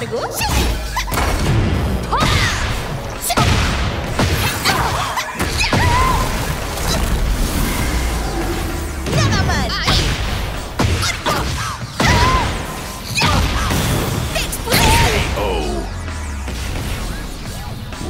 빠르고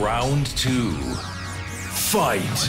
Round two. Fight!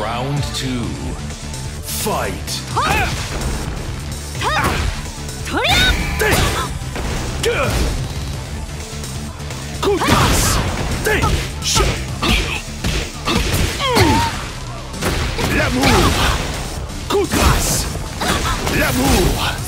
Round two. Fight. L'amour L'amour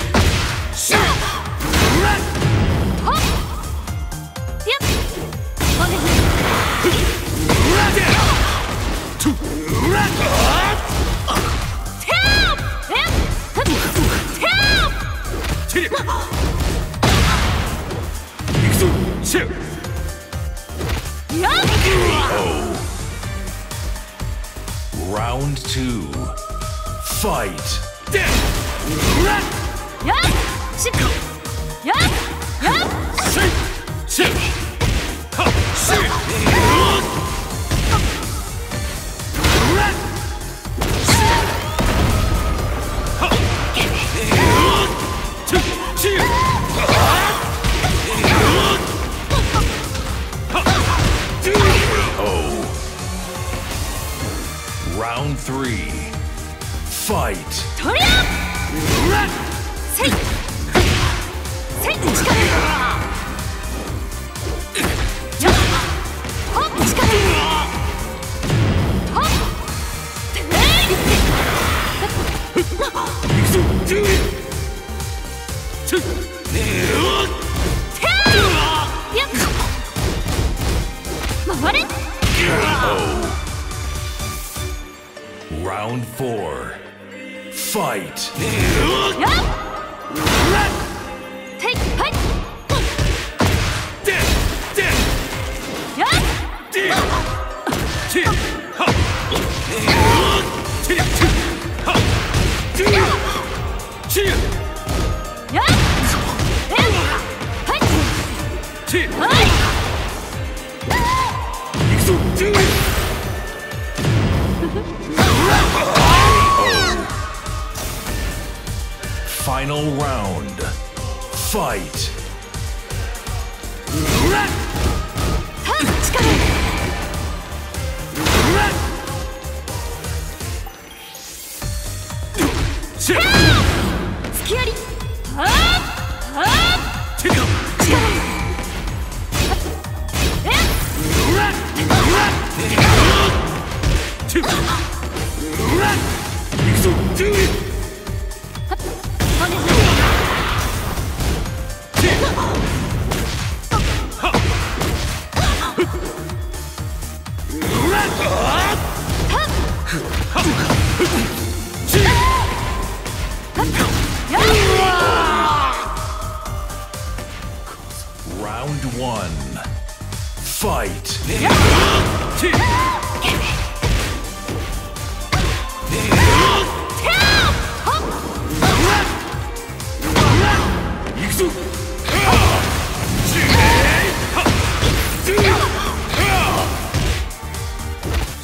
Team. Ikuzo. Round two. Fight. Round one. Fight!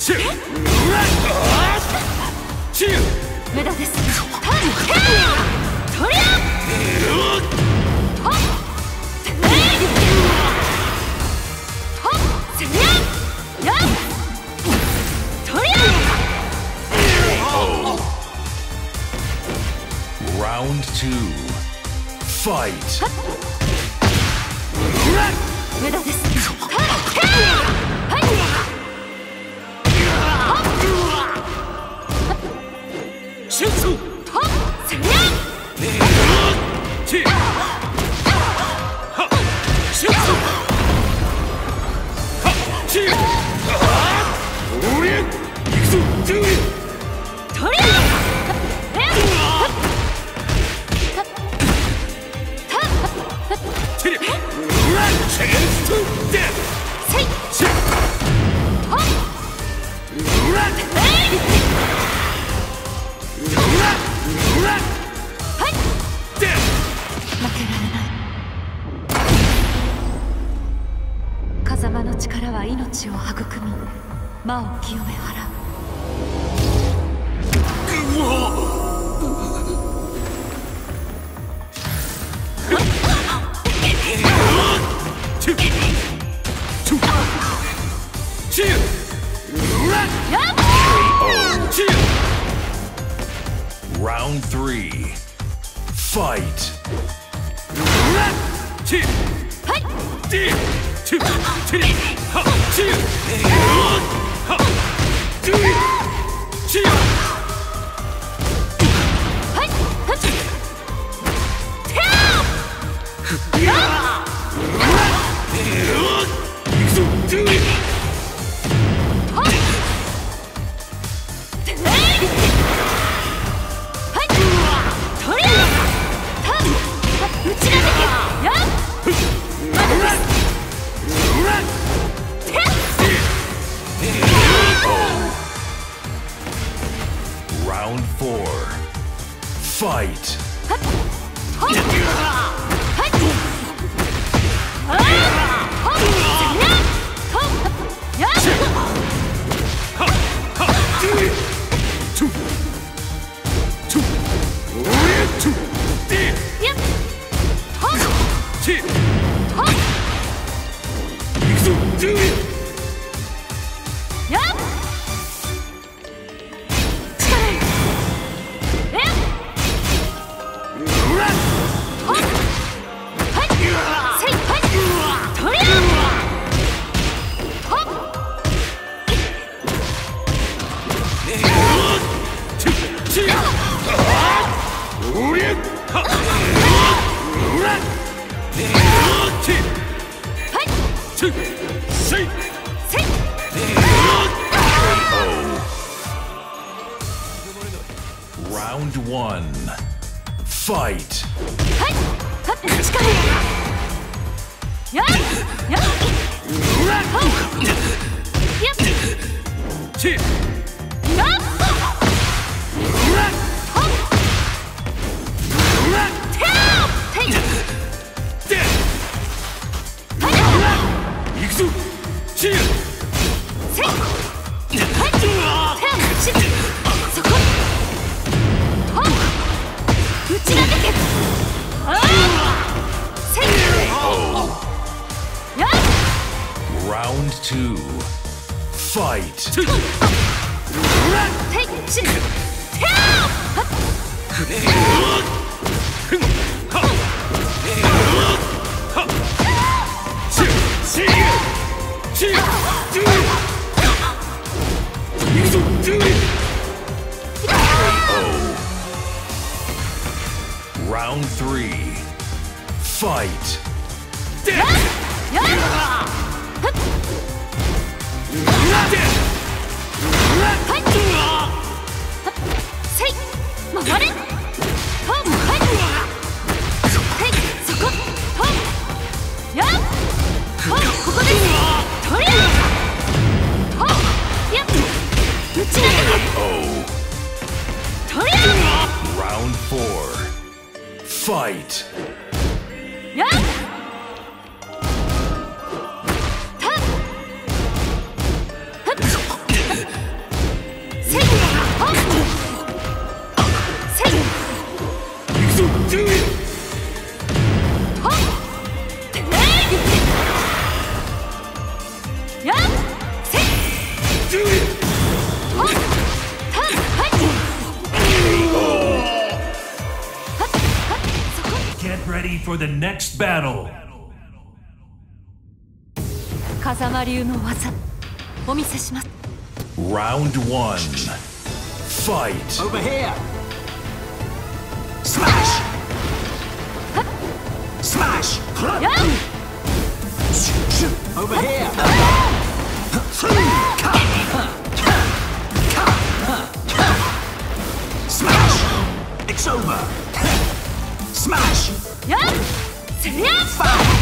シンイト Round Fight! Fight! Two. 去。流の技お見せします Round 1 Fight Over here Smash Smash Over here Smash It's over Smash Fight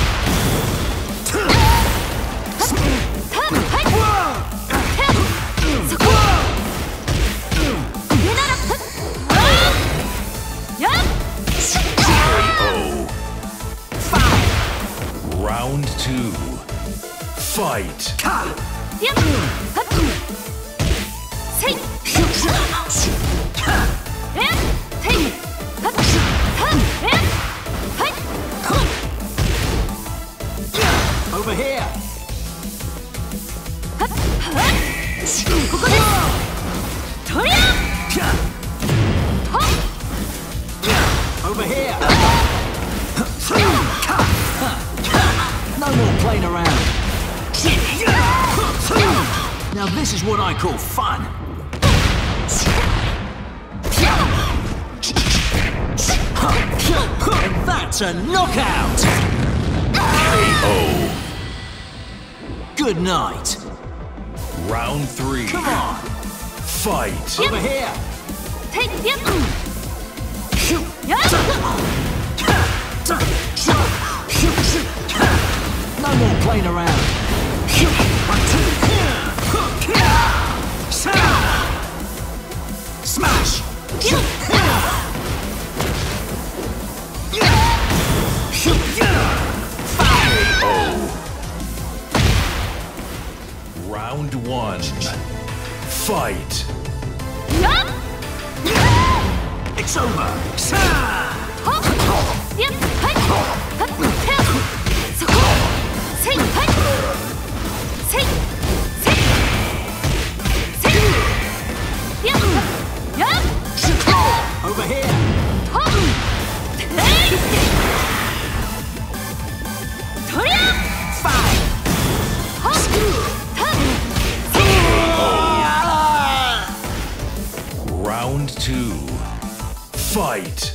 Fight! Over here! Over here! No more playing around! Now this is what I call fun. And that's a knockout! KO. Good night. Round three. Come on. Fight. Over here. Take it. No more playing around. Smash! Round one. Fight! It's over! Yep! fight.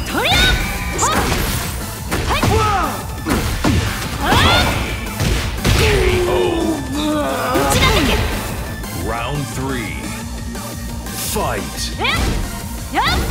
Fight!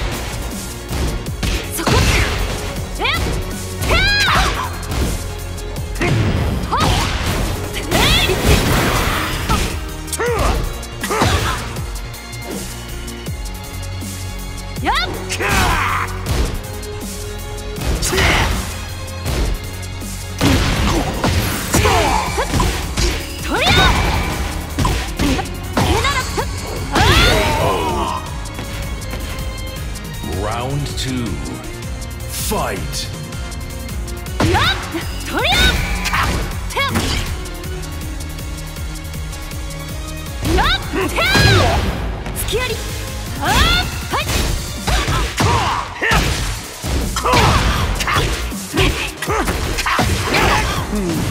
Round two. Fight! Hmm.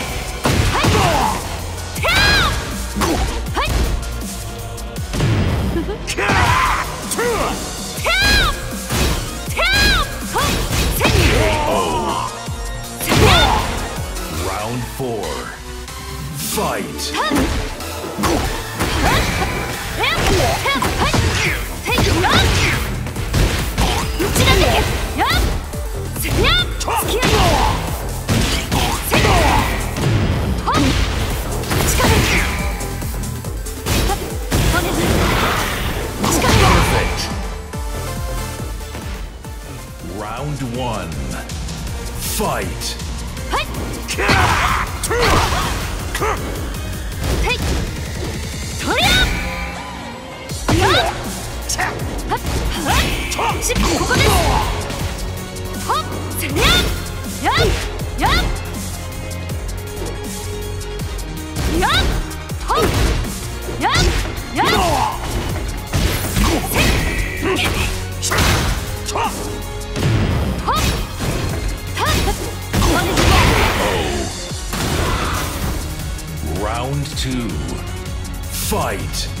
Fight. fight!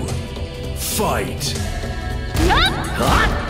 Fight! Huh?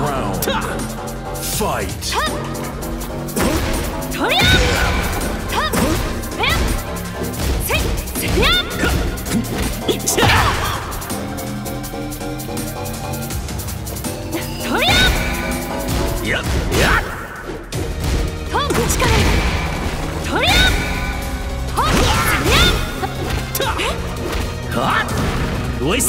round. Fight. Yep. Yep. おいっ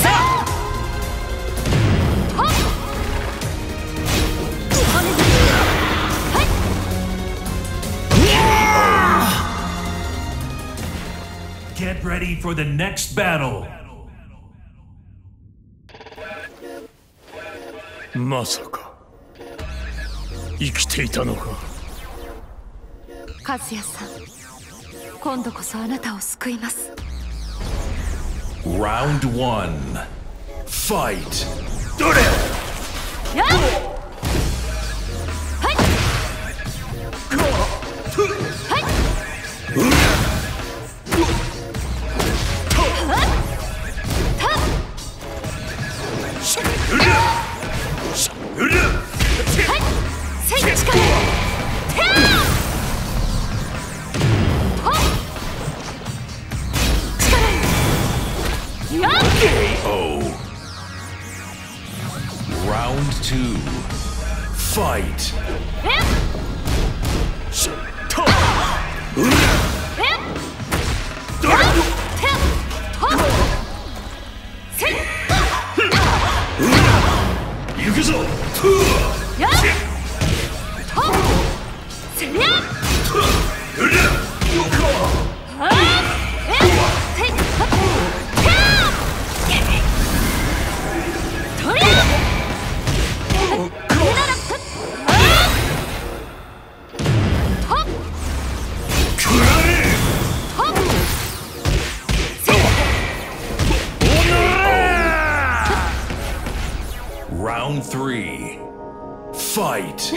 get まさか生きていたのか。カズさん今度こそあなたを救います。Right.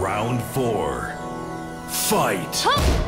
Round four. Fight.